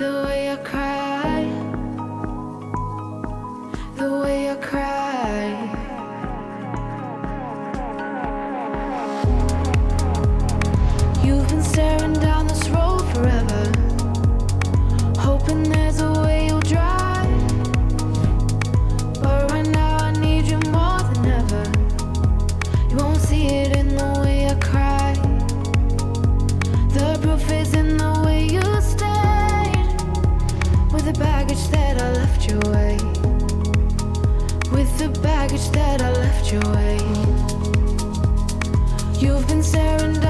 the way I cry, the way I cry. left your way. With the baggage that I left your way. You've been staring down.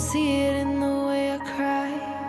see it in the way I cry.